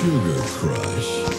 Sugar Crush.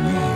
me.